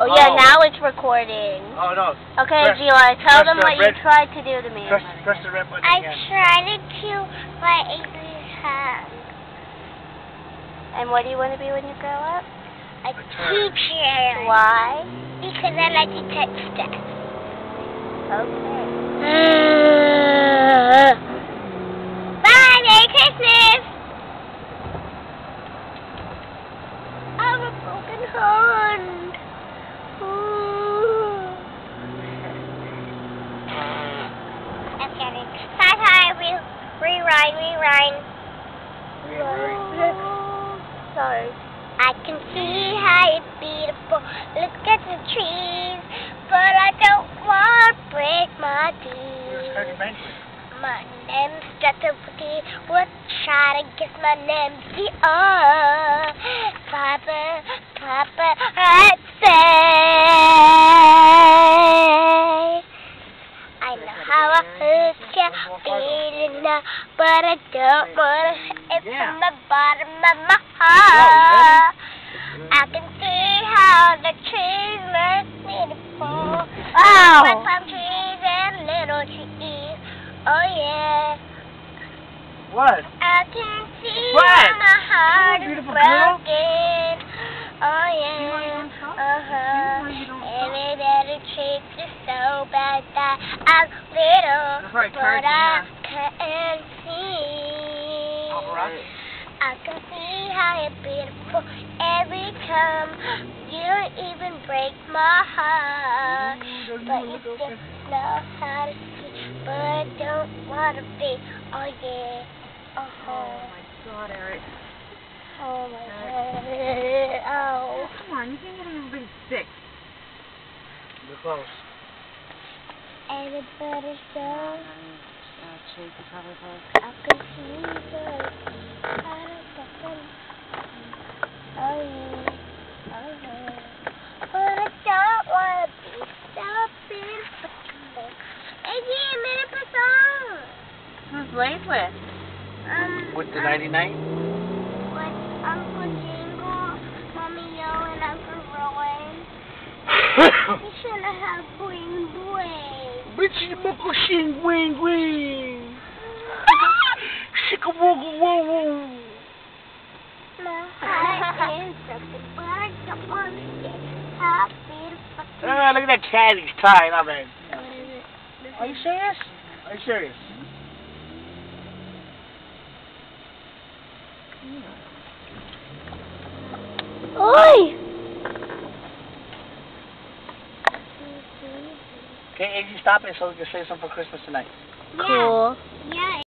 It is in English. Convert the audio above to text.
Oh, yeah, Oh. now it's recording. Oh no. Okay, Press- do you want to tell them the what you tried to do to me? Press, press the red button I again. tried to kill my Avery's hand. And what do you want to be when you grow up? A turd. teacher. Why? Because I like to touch stuff. Okay. Mm. Bye, Merry Christmas! I have a broken hand. Ooh. I'm kidding. Hi, hi, re rewind, rewind. Sorry. I can see how it's beautiful. Look at the trees, but I don't want to break my teeth. My name's Strutterwoody. What try to guess my name's the uh, Papa, Papa, know how I hurt you, feeling now, but I don't wanna hurt it Yeah. from the bottom of my heart. I can see how the trees look beautiful. Ow. My palm trees and little trees. Oh yeah. What? I can see What? how my heart is Beautiful girl. broken. So bad that I'm little, right, but Kurt, I yeah. can't see. Paparazzi. I can see how you're beautiful every time. You don't even break my heart. But you just know how to see. But I don't want to be. Oh yeah. Uh-huh. God, Eric. Oh my god. Oh. Come on, you can't get everybody sick. You're close. Everybody so Uh, Chase probably close. I can see the Oh yeah. Oh yeah. But I don't want to be so beautiful. Yeah, minute per song. Who's Blaze with? Um, With the um, 99? With Uncle Jingle, Mommy Yo, and Uncle Rowan. You shouldn't have bling bling. Bitchy muckle shing wing wing. Shika wuggle woo woo. My heart is broken, but I don't want to get happy. Ah, look at that cat he's tied up in. What is it? Are you serious? Are you serious? Oi! Okay, Angie, stop it so we can save something for Christmas tonight. Yeah. Cool. Yeah.